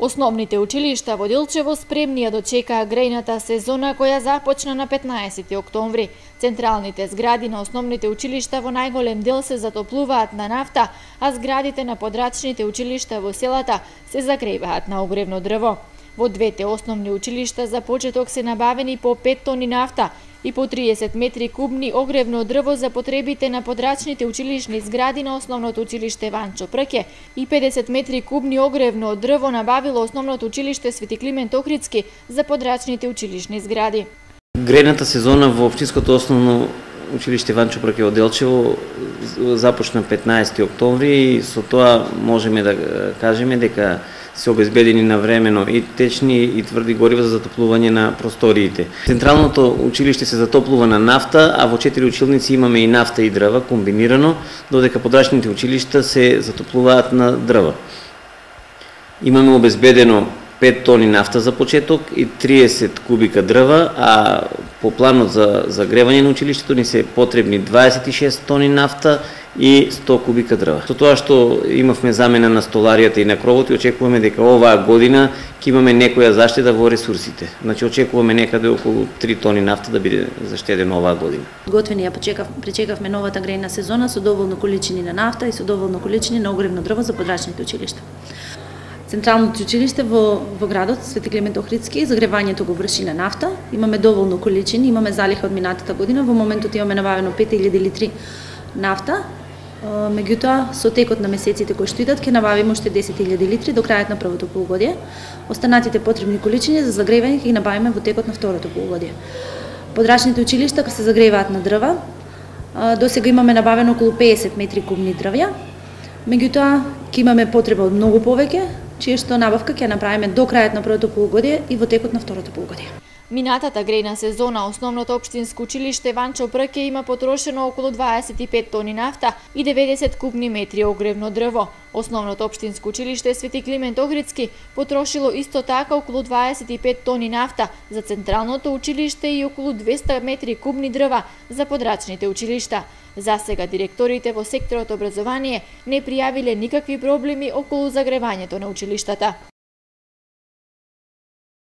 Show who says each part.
Speaker 1: Основните училишта во Дилчево спремни ја да дочекаа грејната сезона која започна на 15 октомври. Централните згради на основните училишта во најголем дел се затоплуваат на нафта, а зградите на подрачните училишта во селата се загреваат на огревно дрво. Во двете основни училишта за почеток се набавени по 5 тони нафта и по 30 метри кубни огревно дрво за потребите на подрачните училишни згради на основното училиште Ванчо Прке и 50 метри кубни огревно дрво набавило основното училиште Свети Климент Охридски за подрачните училишни згради.
Speaker 2: Грената сезона во Општинското основно училиште Ванчо Прке од Делчево започна 15 октомври и со тоа можеме да кажеме дека се обезбедени на времено и течни и тврди горива за затоплување на просториите. Централното училиште се затоплува на нафта, а во четири училници имаме и нафта и дрва комбинирано, додека подрачните училишта се затоплуваат на дрва. Имаме обезбедено 5 тони нафта за почеток и 30 кубика дрва, а по планот за загревање на училиштето ни се потребни 26 тони нафта и 100 кубика дрва. Со тоа што имавме замена на столаријата и на кровот и очекуваме дека оваа година ќе имаме некоја заштеда во ресурсите. Значи очекуваме некаде да околу 3 тони нафта да биде заштедено оваа година.
Speaker 3: Готвени ја почекав, пречекавме новата грејна сезона со доволно количини на нафта и со доволно количини на огревно дрво за подрачните училишта. Централното училиште во, во градот Свети Климент Охридски, загревањето го врши на нафта. Имаме доволно количини, имаме залиха од минатата година. Во моментот имаме набавено 5000 литри нафта Меѓутоа, со текот на месеците кои што идат, ќе набавиме уште 10.000 литри до крајот на првото полугодие. Останатите потребни количини за загревање ќе ги набавиме во текот на второто полугодие. Подрачните училишта се загреваат на дрва. До сега имаме набавено околу 50 метри кубни дрвја. Меѓутоа, ќе имаме потреба од многу повеќе, чие што набавка ќе направиме до крајот на првото полугодие и во текот на второто полугодие.
Speaker 1: Минатата грејна сезона основното општинско училиште Ванчо Прке има потрошено околу 25 тони нафта и 90 кубни метри огревно дрво. Основното општинско училиште Свети Климент Огрицки потрошило исто така околу 25 тони нафта за централното училиште и околу 200 метри кубни дрва за подрачните училишта. За сега директорите во секторот образование не пријавиле никакви проблеми околу загревањето на училиштата.